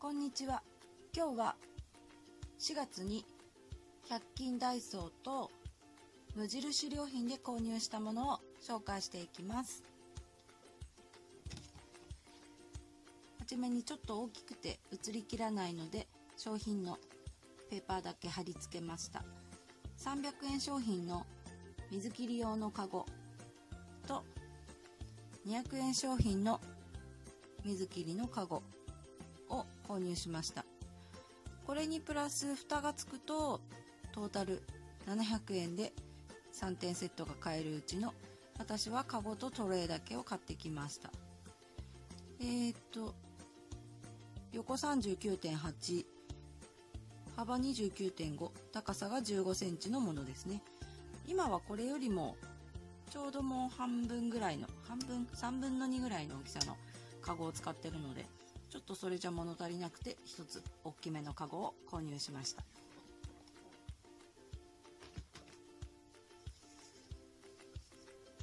こんにちは。今日は4月に100均ダイソーと無印良品で購入したものを紹介していきます。はじめにちょっと大きくて映りきらないので商品のペーパーだけ貼り付けました。300円商品の水切り用のカゴと200円商品の水切りのカゴ購入しました。これにプラス蓋がつくとトータル700円で3点セットが買えるうちの私はカゴとトレイだけを買ってきました。えー、っと横39.8幅29.5高さが15センチのものですね。今はこれよりもちょうどもう半分ぐらいの半分3分の2ぐらいの大きさのカゴを使ってるのでちょっとそれじゃ物足りなくて一つ大きめのカゴを購入しました。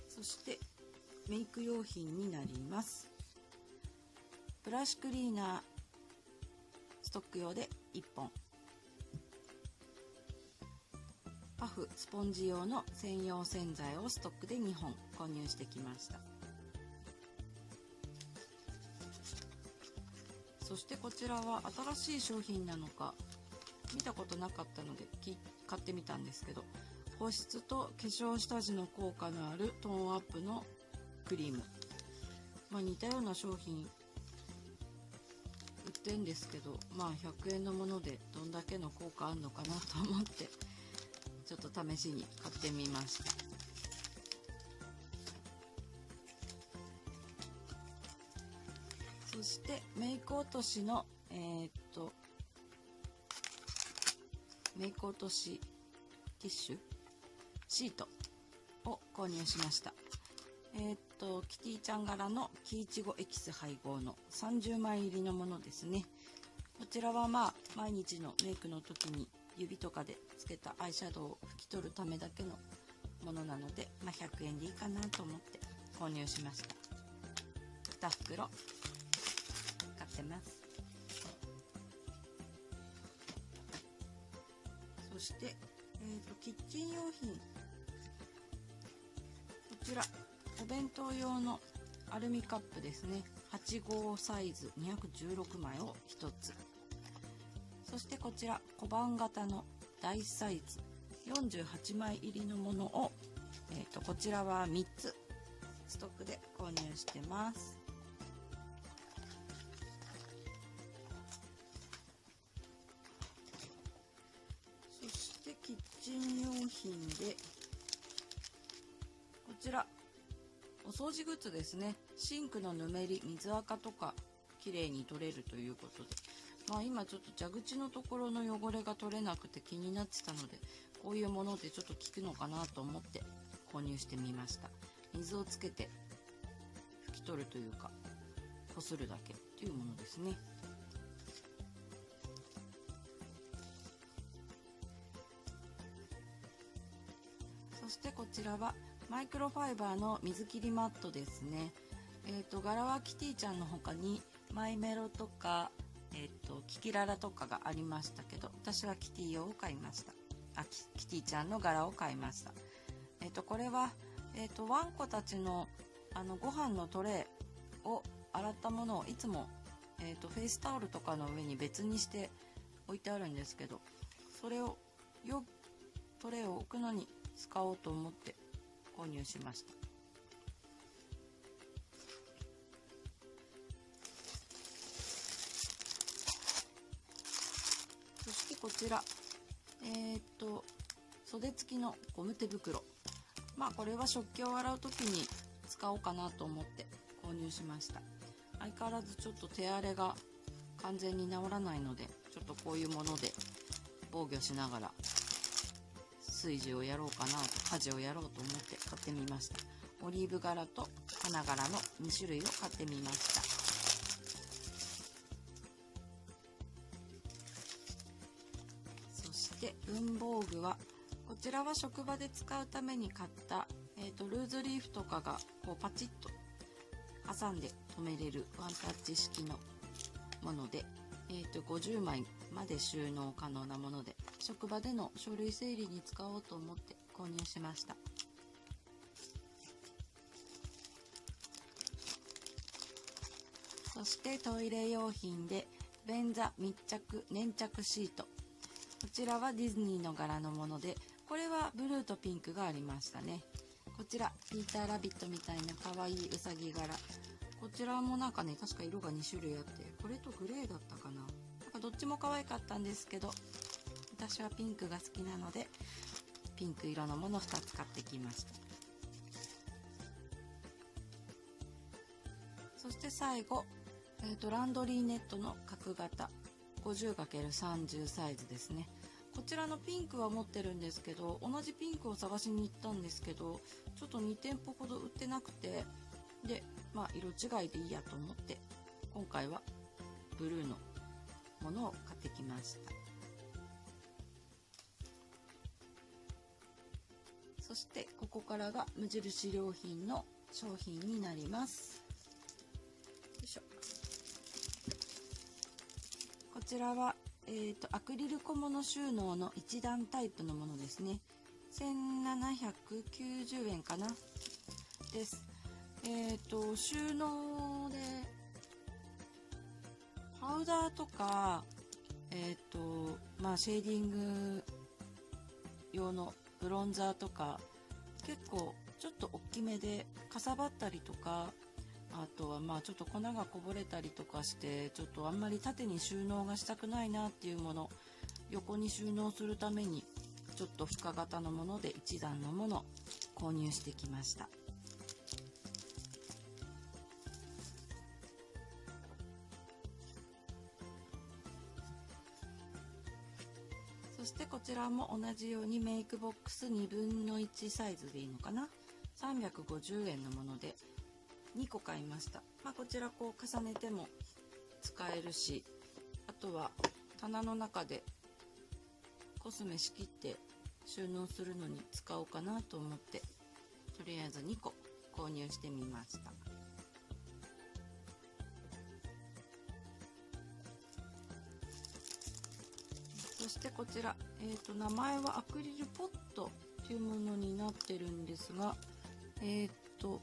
そしてメイク用品になります。ブラシクリーナーストック用で1本。パフスポンジ用の専用洗剤をストックで2本購入してきました。そしてこちらは新しい商品なのか見たことなかったので買ってみたんですけど保湿と化粧下地の効果のあるトーンアップのクリーム、まあ、似たような商品売ってんですけどまあ100円のものでどんだけの効果あんのかなと思ってちょっと試しに買ってみました。してメイク落としのえー、っとメイク落としティッシュシートを購入しました。えー、っとキティちゃん柄の木いちごエキス配合の30枚入りのものですね。こちらはまあ毎日のメイクの時に指とかでつけたアイシャドウを拭き取るためだけのものなので、まあ、100円でいいかなと思って購入しました。2袋。ってます。そして、えーと、キッチン用品。こちらお弁当用のアルミカップですね。8号サイズ216枚を1つ。そしてこちら小判型の大サイズ48枚入りのものを、えーとこちらは3つストックで購入してます。お掃除グッズですね。シンクのぬめり水垢とか綺麗に取れるということで。まあ今ちょっと蛇口のところの汚れが取れなくて気になってたのでこういうものでちょっと効くのかなと思って購入してみました。水をつけて拭き取るというかこするだけというものですね。そしてこちらはマイクロファイバーの水切りマットですね。えっ、ー、と、柄はキティちゃんの他にマイメロとか、えっ、ー、と、キキララとかがありましたけど、私はキティを買いました。あ、キティちゃんの柄を買いました。えっ、ー、と、これは、えっ、と、ワンコたちの、あの、ご飯のトレーを洗ったものをいつも、えっ、と、フェイスタオルとかの上に別にして置いてあるんですけど、それを、よ、トレーを置くのに使おうと思って購入しました。そしてこちら。えー、っと袖付きのゴム手袋。まあこれは食器を洗う時に使おうかなと思って購入しました。相変わらずちょっと手荒れが完全に治らないのでちょっとこういうもので防御しながら炊事をやろうかなと家事をやろうと思って買ってみました。オリーブ柄と花柄の2種類を買ってみました。そして文房具はこちらは職場で使うために買った、えーと、ルーズリーフとかがこうパチッと挟んで留めれるワンタッチ式のものでえーと、50枚まで収納可能なもので職場での書類整理に使おうと思って購入しました。そしてトイレ用品で便座密着粘着シート。こちらはディズニーの柄のものでこれはブルーとピンクがありましたね。こちらピーターラビットみたいな可愛いうさぎ柄。こちらもなんかね確か色が2種類あってこれとグレーだったかな。どっちも可愛かったんですけど私はピンクが好きなのでピンク色のもの2つ買ってきました。そして最後、えーと、ランドリーネットの角型。50×30 サイズですね。こちらのピンクは持ってるんですけど同じピンクを探しに行ったんですけどちょっと2店舗ほど売ってなくてでまあ色違いでいいやと思って今回はブルーのものを買ってきました。そしてここからが無印良品の商品になります。よいしょ。こちらは、えーと、アクリル小物収納の1段タイプのものですね。1790円かな。です。えっ、ー、と収納ウダーとかえっ、ー、とまあシェーディング用のブロンザーとか結構ちょっと大きめでかさばったりとかあとはまあちょっと粉がこぼれたりとかしてちょっとあんまり縦に収納がしたくないなっていうもの横に収納するためにちょっと深型のもので1段のもの購入してきました。ちらも同じようにメイクボックス2分の1サイズでいいのかな？350円のもので。2個買いました、まあ、こちらこう重ねても使えるしあとは棚の中でコスメ仕切って収納するのに使おうかなと思ってとりあえず2個購入してみました。そしてこちら、えーと、名前はアクリルポットというものになってるんですが、えっ、ー、と、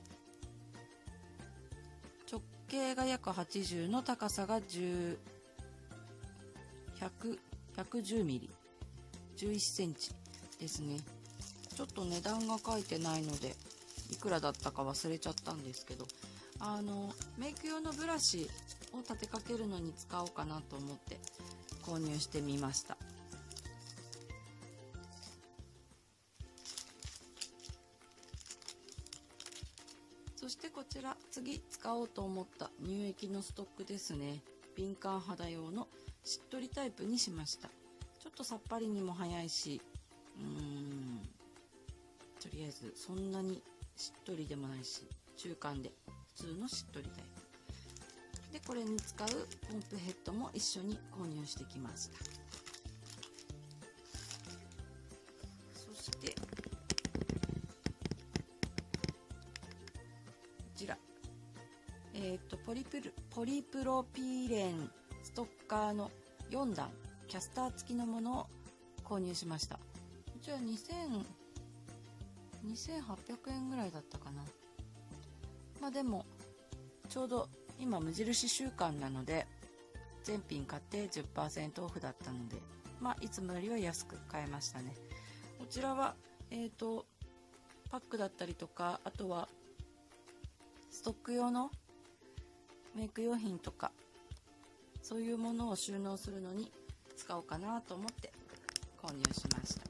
直径が約80の高さが10110ミリ11センチですね。ちょっと値段が書いてないので、いくらだったか忘れちゃったんですけど、あの、メイク用のブラシを立てかけるのに使おうかなと思って購入してみました。してこちら次使おうと思った乳液のストックですね。敏感肌用のしっとりタイプにしました。ちょっとさっぱりにも早いしうーん。とりあえずそんなにしっとりでもないし中間で普通のしっとりタイプ。でこれに使うポンプヘッドも一緒に購入してきました。え、ー、とポリプルポリプロピレンストッカーの4段キャスター付きのものを購入しました。こちら2000 2800円ぐらいだったかな。まあでもちょうど今無印週間なので全品買って10%オフだったのでまあいつもよりは安く買えましたね。こちらはえっ、ー、とパックだったりとかあとはストック用のメイク用品とかそういうものを収納するのに使おうかなと思って購入しました。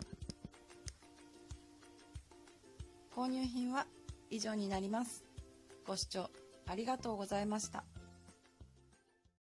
購入品は以上になります。ご視聴ありがとうございました。